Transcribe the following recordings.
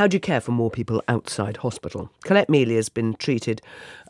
how do you care for more people outside hospital? Colette Mealy has been treated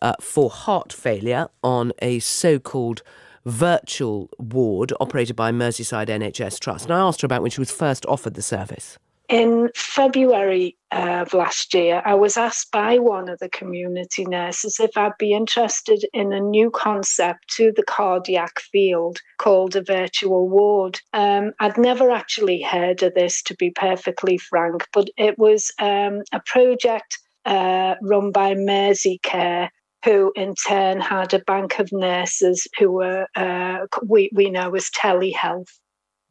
uh, for heart failure on a so called virtual ward operated by Merseyside NHS Trust. And I asked her about when she was first offered the service. In February of last year, I was asked by one of the community nurses if I'd be interested in a new concept to the cardiac field called a virtual ward. Um, I'd never actually heard of this, to be perfectly frank, but it was um, a project uh, run by Mersey Care who in turn had a bank of nurses who were uh, we, we know as telehealth.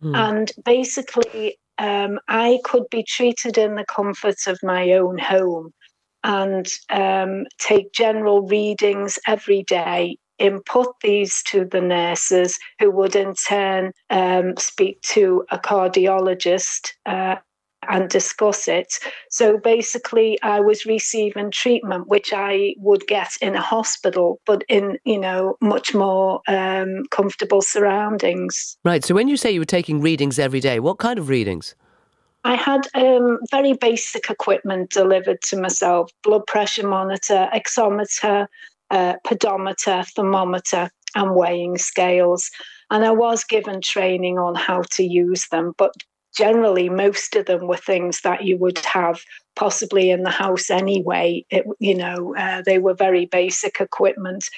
Hmm. And basically, um, I could be treated in the comfort of my own home and um, take general readings every day, input these to the nurses, who would in turn um, speak to a cardiologist uh, and discuss it. So basically, I was receiving treatment which I would get in a hospital, but in you know much more um, comfortable surroundings. Right. So when you say you were taking readings every day, what kind of readings? I had um, very basic equipment delivered to myself: blood pressure monitor, oximeter, uh, pedometer, thermometer, and weighing scales. And I was given training on how to use them, but generally most of them were things that you would have possibly in the house anyway. It, you know uh, they were very basic equipment.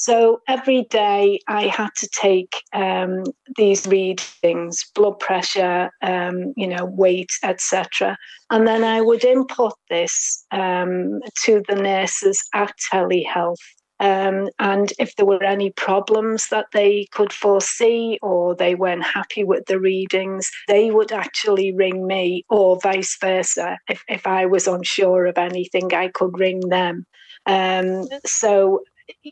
So every day i had to take um, these readings blood pressure um, you know weight etc and then i would input this um, to the nurses at telehealth um, and if there were any problems that they could foresee or they weren't happy with the readings, they would actually ring me, or vice versa. If, if I was unsure of anything, I could ring them. Um, so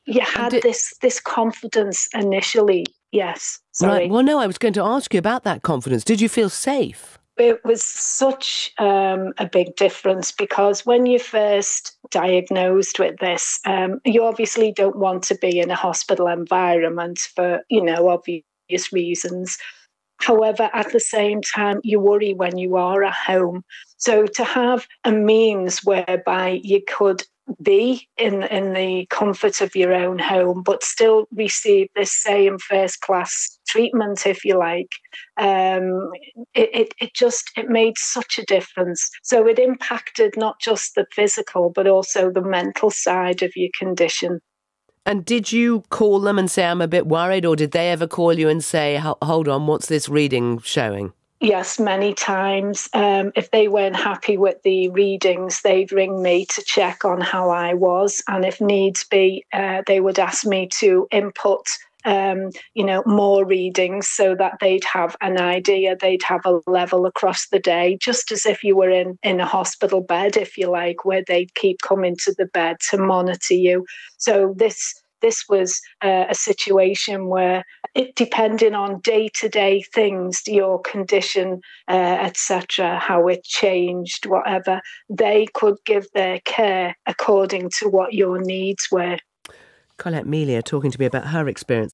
you had did, this this confidence initially. Yes. Sorry. Right. Well, no, I was going to ask you about that confidence. Did you feel safe? It was such um, a big difference because when you're first diagnosed with this, um, you obviously don't want to be in a hospital environment for you know obvious reasons. However, at the same time, you worry when you are at home. So to have a means whereby you could be in in the comfort of your own home, but still receive this same first class treatment, if you like. Um, it, it, it just it made such a difference. So it impacted not just the physical, but also the mental side of your condition. And did you call them and say I'm a bit worried, or did they ever call you and say, "Hold on, what's this reading showing"? Yes, many times. Um, if they weren't happy with the readings, they'd ring me to check on how I was, and if needs be, uh, they would ask me to input, um, you know, more readings so that they'd have an idea, they'd have a level across the day, just as if you were in in a hospital bed, if you like, where they'd keep coming to the bed to monitor you. So this this was uh, a situation where it depending on day to day things, your condition, uh, etc., how it changed, whatever, they could give their care according to what your needs were. Colette Melia talking to me about her experience.